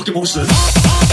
fucking monsters.